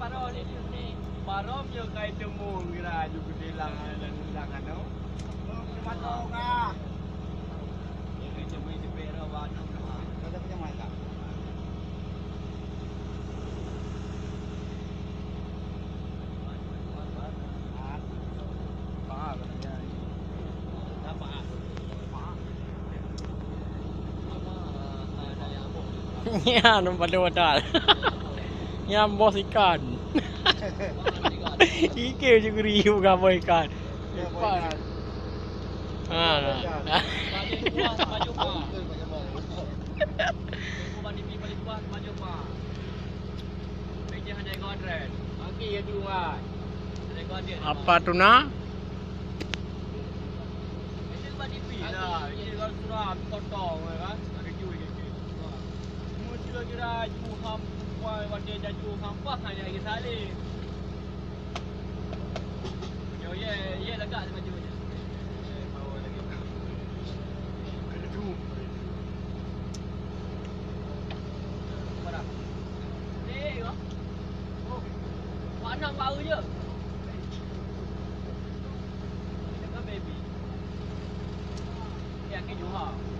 parole di sini. Barom yo kai temu kira juga hilang dan hilang ano. Cuma tau ka. Ini cuma di pero wano. Kada pa yung mga. Yeah, number two at all. Ike riu gamo ikan. Ikan. Ah. nah. Maju pa. Maju pa. Maju pa di Kira ju ham wai wate jaju hampa hanya lagi salih. Yo ye ye legak dia maju je. Power lagi. Mana? Eh, yo. Oh. Wak anak baru je. Jangan baby. Ya, ke Johor.